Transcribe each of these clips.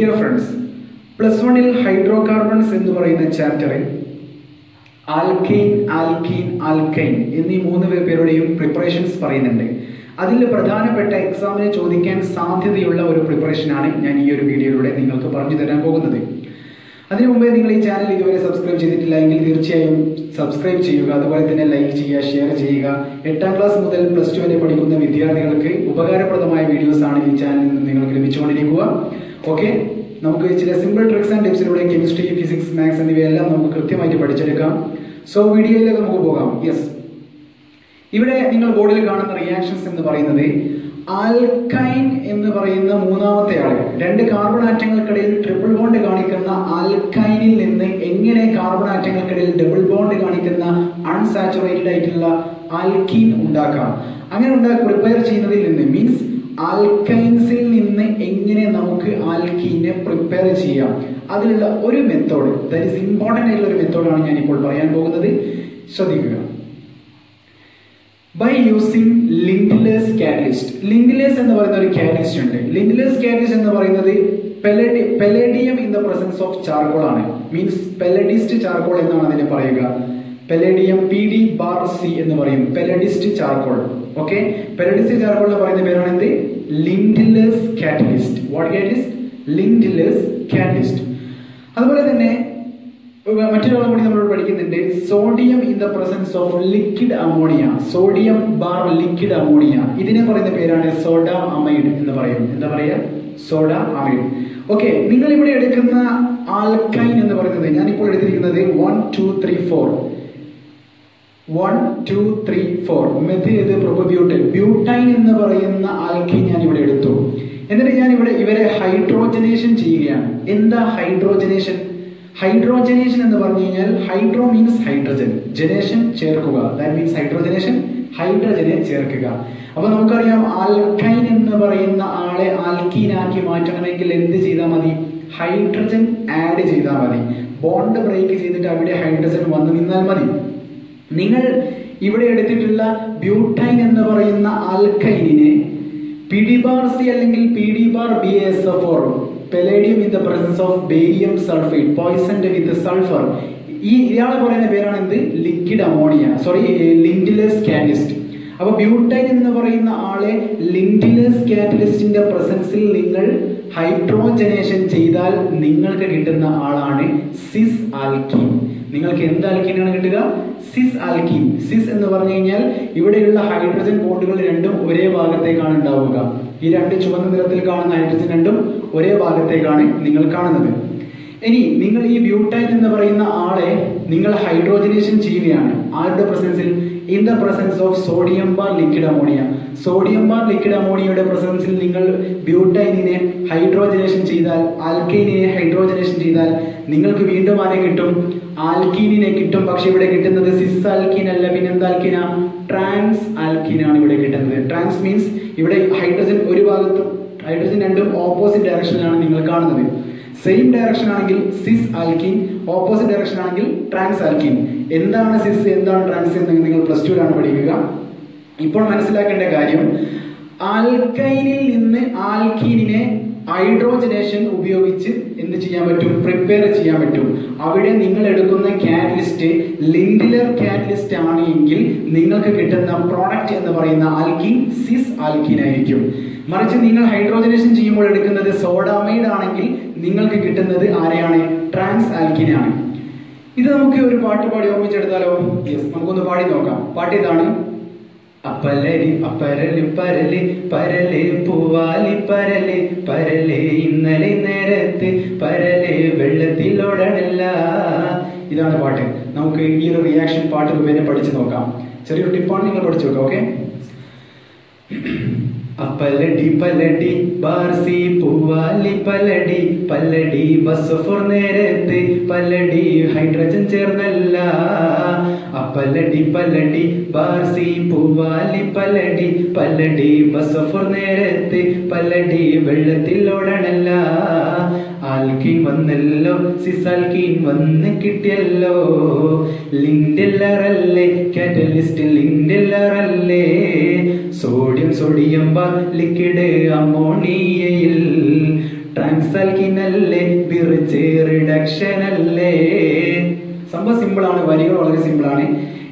Dear friends plus വണ്ണിൽ hydrocarbons എന്ന് പറയുന്ന ചാപ്റ്ററിൽ ആൽക്കൈൻ ആൽക്കീൻ ആൽക്കൈൻ എന്നീ മൂന്ന് പേരുടെയും പ്രിപ്പറേഷൻസ് പറയുന്നുണ്ട്. അതിൽ പ്രധാനപ്പെട്ട എക്സാമിന് ചോദിക്കാൻ സാധ്യതയുള്ള ഒരു പ്രിപ്പറേഷനാണ് ഞാൻ ഈ ഒരു വീഡിയോയിലൂടെ നിങ്ങൾക്ക് പറഞ്ഞു തരാൻ പോകുന്നത്. അതിനു മുമ്പേ നിങ്ങൾ ഈ ചാനൽ ഇതുവരെ സബ്സ്ക്രൈബ് ചെയ്തിട്ടില്ല എങ്കിൽ തീർച്ചയായും സബ്സ്ക്രൈബ് ചെയ്യുക അതുപോലെ തന്നെ ലൈക്ക് ചെയ്യുക ഷെയർ ചെയ്യുക. എട്ടാം ക്ലാസ് മുതൽ പ്ലസ് ടു വരെ പഠിക്കുന്ന വിദ്യാർത്ഥികൾക്ക് ഉപകാരപ്രദമായ വീഡിയോസ് ആണ് ഈ ചാനലിൽ നിന്ന് നിങ്ങൾക്ക് ലഭിച്ചുകൊണ്ടിരിക്കുക. ഓക്കെ നമുക്ക് ചില സിമ്പിൾ ട്രിക്സ് ആൻഡ് ടിപ്സിലൂടെ കെമിസ്ട്രി ഫിസിക്സ് മാത്സ് എന്നിവയെല്ലാം നമുക്ക് കൃത്യമായിട്ട് പഠിച്ചെടുക്കാം. സോ വീഡിയോയിലേക്ക് നമുക്ക് പോകാം. യെസ് ഇവിടെ നിങ്ങൾ ബോർഡിൽ കാണുന്ന റിയാക്ഷൻസ് എന്ന് പറയുന്നത് ആൽക്കൈൻ എന്ന് പറയുന്ന മൂന്നാമത്തെ ആൾ രണ്ട് കാർബൺ ആറ്റങ്ങൾക്കിടയിൽ ട്രിപ്പിൾ ബോണ്ട് കാണിക്കുന്ന ആൽക്കൈനിൽ നിന്ന് എങ്ങനെ കാർബൺ ആറ്റങ്ങൾക്കിടയിൽ ഡബിൾ ബോണ്ട് കാണിക്കുന്ന അൺസാച്ചുറേറ്റഡ് ആയിട്ടുള്ള ആൽക്കീൻ ഉണ്ടാക്കാം. അങ്ങനെ ഉണ്ടാക്കി പ്രിപ്പയർ ചെയ്യുന്നതിൽ നിന്ന് മീൻസ് ആൽക്കൈൻസിൽ നിന്ന് എങ്ങനെ നമുക്ക് ആൽക്കീനെ പ്രിപ്പയർ ചെയ്യാം? അതിലുള്ള ഒരു മെത്തേഡ് ദാറ്റ് ഇസ് ഇമ്പോർട്ടന്റ് ആയിട്ടുള്ള ഒരു മെത്തേഡാണ് ഇപ്പോൾ പറയാൻ പോകുന്നത്. ശ്രദ്ധിക്കുക. By using Lindlar's catalyst Lindlar's എന്ന് പറയുന്ന ഒരു കാറ്റലിസ്റ്റ് ഉണ്ട്. ലിങ്ക്ലേസ് കാറ്റലിസ്റ്റ് എന്ന് പറയുന്നത് പെലഡി palladium in the presence of charcoal ആണ്. മീൻസ് പെലഡിസ്റ്റ് ചാർക്കോൾ എന്നാണ് അതിനെ പറയുക. Palladium P D bar C എന്ന് പറയും. Palladised charcoal okay palladised charcoal എന്ന് പറയുന്ന പേരാണ് എന്ത്? Lindlar's catalyst what catalyst Lindlar's catalyst അതുപോലെ തന്നെ മറ്റൊരാളും കൂടി നമ്മൾ പഠിക്കുന്നുണ്ട്. Sodium in the presence of liquid ammonia sodium bar liquid ammonia ഇതിനെ പറയുന്ന പേരാണ് സോഡ അമൈഡ് എന്ന് പറയും. എന്താ പറയുക സോഡ അമൈഡ് ഓക്കെ നിങ്ങൾ ഇവിടെ എടുക്കുന്ന ആൽക്കൈൻ എന്ന് പറയുന്നത് ഞാനിപ്പോൾ എടുത്തിരിക്കുന്നത് one two three four one two three four methyl പ്രൊബബ്യൂട്ടൻ butyne എന്ന് പറയുന്ന ആൽക്കി ഞാൻ ഇവിടെ എടുത്തു. എന്നിട്ട് ഞാൻ ഇവിടെ ഇവരെ ഹൈഡ്രോജനേഷൻ ചെയ്യുകയാണ്. എന്താ ഹൈഡ്രോജനേഷൻ? ഹൈഡ്രോജനേഷൻ എന്ന് പറഞ്ഞു കഴിഞ്ഞാൽ ഹൈഡ്രോ മീൻസ് ഹൈഡ്രജൻ. ജനേഷൻ ചേർക്കുക. ദാറ്റ് മീൻസ് ഹൈഡ്രോജനേഷൻ ഹൈഡ്രജനെ ചേർക്കുക. അപ്പൊ നമുക്കറിയാം ആൽക്കൈൻ എന്ന് പറയുന്ന ആളെ ആൽക്കീനാക്കി മാറ്റണമെങ്കിൽ എന്ത് ചെയ്താൽ മതി? ഹൈഡ്രജൻ ആഡ് ചെയ്താൽ മതി. ബോണ്ട് ബ്രേക്ക് ചെയ്തിട്ട് അവിടെ ഹൈഡ്രജൻ വന്നു നിന്നാൽ മതി. നിങ്ങൾ ഇവിടെ എടുത്തിട്ടുള്ള ബ്യൂട്ടൈൻ എന്ന് പറയുന്ന ആൽക്കൈനിനെ പിഡിബാർ സി അല്ലെങ്കിൽ P D bar B S F or palladium in the presence of barium sulphate poisoned with sulphur. ഈ ഇയാളെ പറയുന്ന പേരാണ് എന്ത് liquid ammonia sorry Lindlar's catalyst അപ്പൊ ബ്യൂട്ടൈൻ എന്ന് പറയുന്ന ആളെ ലിൻഡിലസ് കാറ്റലിസ്റ്റിന്റെ പ്രസൻസിൽ നിങ്ങൾ ഹൈഡ്രോജനേഷൻ ചെയ്താൽ നിങ്ങൾക്ക് കിട്ടുന്ന ആളാണ് സിസ് ആൽക്കീൻ നിങ്ങൾക്ക് എന്ത് ആൽക്കീനാണ് കിട്ടുക? സിസ് ആൽക്കീൻ സിസ് എന്ന് പറഞ്ഞു കഴിഞ്ഞാൽ ഇവിടെയുള്ള ഹൈഡ്രജൻ ബോണ്ടുകൾ രണ്ടും ഒരേ ഭാഗത്തേക്കാണ് ഉണ്ടാവുക. ഈ രണ്ട് ചുവന്ന നിറത്തിൽ കാണുന്ന ഹൈഡ്രജൻ രണ്ടും ഒരേ ഭാഗത്തേക്കാണ് നിങ്ങൾ കാണുന്നത്. ഇനി നിങ്ങൾ ഈ ബ്യൂട്ടൈൻ എന്ന് പറയുന്ന ആളെ നിങ്ങൾ ഹൈഡ്രോജനേഷൻ ചെയ്യുകയാണ്. ആരുടെ പ്രസൻസിൽ in the presence of sodium bar liquid ammonia sodium bar liquid അമോണിയയുടെ പ്രസൻസിൽ നിങ്ങൾ ബ്യൂട്ടൈനിനെ ഹൈഡ്രോജനേഷൻ ചെയ്താൽ ആൽക്കൈനിനെ ഹൈഡ്രോജനേഷൻ ചെയ്താൽ നിങ്ങൾക്ക് വീണ്ടും ആരെ കിട്ടും? ആൽക്കീനിനെ കിട്ടും. പക്ഷെ ഇവിടെ കിട്ടുന്നത് സിസ് ആൽക്കീൻ അല്ല. പിന്നെ എന്താ ആൽക്കീന ട്രാൻസ് ആൽക്കീനാണ് ഇവിടെ കിട്ടുന്നത്. ട്രാൻസ് മീൻസ് ഇവിടെ ഹൈഡ്രജൻ ഒരു ഭാഗത്തും ഹൈഡ്രജൻ രണ്ടും ഓപ്പോസിറ്റ് ഡയറക്ഷനിലാണ് നിങ്ങൾ കാണുന്നത്. സെയിം ഡയറക്ഷൻ ആണെങ്കിൽ സിസ് ആൽക്കീൻ ഓപ്പോസിറ്റ് ഡയറക്ഷൻ ആണെങ്കിൽ ട്രാൻസ് ആൽക്കീൻ എന്താണ് സിസ് എന്താണ് ട്രാൻസ് എന്ന് നിങ്ങൾ പ്ലസ് ടുവിലാണ് പഠിക്കുക. ഇപ്പോൾ മനസ്സിലാക്കേണ്ട കാര്യം ആൽക്കൈനിൽ നിന്ന് ആൽക്കീനിനെ ഹൈഡ്രോജനേഷൻ ഉപയോഗിച്ച് എന്ത് ചെയ്യാൻ പറ്റും? പ്രിപ്പയർ ചെയ്യാൻ പറ്റും. അവിടെ നിങ്ങൾ എടുക്കുന്ന കാറ്റലിസ്റ്റ് ലിൻഡിലർ കാറ്റലിസ്റ്റ് ആണ് എങ്കിൽ നിങ്ങൾക്ക് കിട്ടുന്ന പ്രോഡക്റ്റ് എന്ന് പറയുന്ന ആൽക്കിൻ സിസ് ആൽക്കീൻ ആയിരിക്കും. മറിച്ച് നിങ്ങൾ ഹൈഡ്രോജനേഷൻ ചെയ്യുമ്പോൾ എടുക്കുന്നത് സോഡാമൈഡ് ആണെങ്കിൽ നിങ്ങൾക്ക് കിട്ടുന്നത് ആരെയാണ്? ട്രാൻസ് ആൽക്കീൻ ആണ്. ഇത് നമുക്ക് ഒരു പാട്ട് പാടി ഓർമ്മിച്ചെടുത്താലോ? യെസ് നമുക്കൊന്ന് പാടി നോക്കാം. പാട്ട് ഇതാണ് അപ്പലരി അപ്പരൽ പരൽ പരൽ പൂവാലി പരൽ പരൽ ഇന്നലെ നേരത്ത് പരൽ വെള്ളത്തിലോടണല്ല ഇതാണ് പാട്ട്. നമുക്ക് ഈ ഒരു റിയാക്ഷൻ പാട്ട് രൂപേനെ പഠിച്ചു നോക്കാം. ചെറിയൊരു ടിപ്പാണ് നിങ്ങൾ പഠിച്ചു നോക്കാം ഓക്കെ അപ്പലടി പലടി ബാർസി പൂവാലി പല്ലടി ബസ് ഫോർ നേരത്തെ പല്ലടി ഹൈഡ്രജൻ ചേർന്നല്ല. അപ്പലടി പലടി ബാർസി പൂവാലി പല്ലടി ബസ് ഫോർ നേരത്തെ പല്ലടി വെള്ളത്തിൽ ഓടണല്ല. ആൽക്കീൻ വന്നല്ലോ സിസാൽക്കീൻ വന്ന് കിട്ടിയല്ലോ. ലിൻഡെല്ലറല്ലേ കാറ്റലിസ്റ്റ് ലിൻഡെല്ലറല്ലേ. സോഡിയം സോഡിയം ലിക്വിഡ് അമോണിയയിൽ. ട്രാൻസൽക്കിനല്ലേ ബിർച്ച് റിഡക്ഷൻ അല്ലേ സംഭവം സിമ്പിൾ ആണ് വരികൾ വളരെ സിമ്പിൾ ആണ്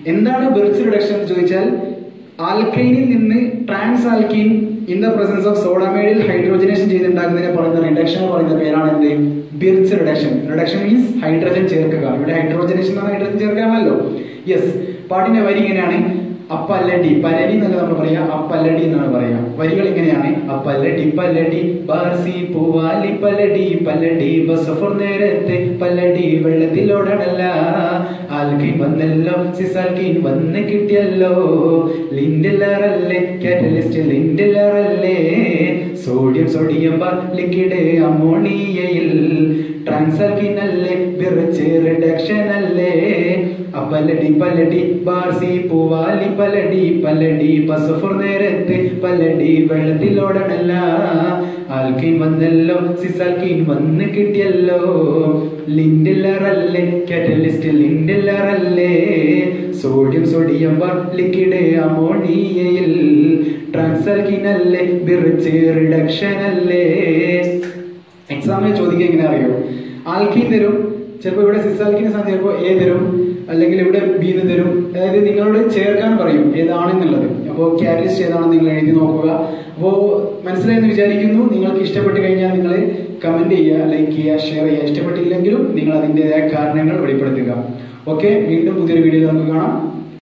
എന്താണ് ബിർച്ച് റിഡക്ഷൻ എന്ന് ചോദിച്ചാൽ ആൽക്കൈനിൽ നിന്ന് trans alkene in the presence of സോഡാമേഡിൽ hydrogenation ചെയ്തുണ്ടാക്കുന്നതിനെ പറയുന്ന റിഡക്ഷൻ എന്ന് പറയുന്ന പേരാണ് എന്ത്? Birch reduction reduction means hydrogen ചേർക്കുക. ഇവിടെ ഹൈഡ്രോജനേഷൻ എന്ന് പറഞ്ഞാൽ ഹൈഡ്രജൻ ചേർക്കാണല്ലോ. യെസ് പാട്ടിന്റെ വരി ഇങ്ങനെയാണ്. അപ്പല്ലടി. പലടി എന്നല്ല നമ്മൾ പറയാ? അപ്പല്ലടി എന്നാണ് പറയാ. വരികൾ ഇങ്ങനെയാണ്. അപ്പല്ലടി പല്ലടി ബാർസി പൂവാലി പല്ലടി പല്ലടി ബസഫർ നേരത്തെ പല്ലടി വെള്ളത്തിലോടണല്ല ആൽക്കീൻ വന്നല്ലോ സിസാക്കി വന്ന് കിട്ടിയല്ലോ. ലിൻഡിലറല്ലേ കാറ്റലിസ്റ്റ് ലിൻഡിലറല്ലേ. സോഡിയം സോഡിയം ലിക്വിഡ് അമോണിയയിൽ ട്രാൻസാൽക്കീൻ അല്ലേ വിറച്ച് റിഡക്ഷൻ അല്ലേ അപ്പലടി പലടി ബാർസി പൂവാലി പലടി പലടി പസഫുർ നേരത്ത് പലടി വെള്ളത്തിലോടണല്ല ആൽക്കീൻ വന്നല്ലോ സിസാൽക്കീൻ വന്ന് കിട്ടിയല്ലോ ലിൻഡില്ലറല്ലേ കാറ്റലിസ്റ്റ് ലിൻഡില്ലറല്ലേ സോഡിയം സോഡിയം ബാർ അമോണിയയിൽ ട്രാൻസാൽക്കീൻ അല്ലേ വിറച്ച് റിഡക്ഷൻ അല്ലേ എക്സാമിന് ചോദിക്കുക എങ്ങനെ അറിയോ? ആൽക്കീൻ തരും ചിലപ്പോൾ ഇവിടെ സിസാൽക്കിന് സ്ഥാനം ചിലപ്പോൾ എ തരും അല്ലെങ്കിൽ ഇവിടെ ബി എന്ന് തരും. അതായത് നിങ്ങളോട് ചേർക്കാൻ പറയും ഏതാണെന്നുള്ളത്. അപ്പോൾ കാറ്റലിസ്റ്റ് ഏതാണെന്ന് നിങ്ങൾ എഴുതി നോക്കുക. അപ്പോൾ മനസ്സിലായെന്ന് വിചാരിക്കുന്നു. നിങ്ങൾക്ക് ഇഷ്ടപ്പെട്ട് കഴിഞ്ഞാൽ നിങ്ങൾ കമന്റ് ചെയ്യുക ലൈക്ക് ചെയ്യുക ഷെയർ ചെയ്യുക. ഇഷ്ടപ്പെട്ടില്ലെങ്കിലും നിങ്ങൾ അതിന്റെതായ കാരണങ്ങൾ വെളിപ്പെടുത്തുക. ഓക്കെ വീണ്ടും പുതിയൊരു വീഡിയോ നമുക്ക് കാണാം.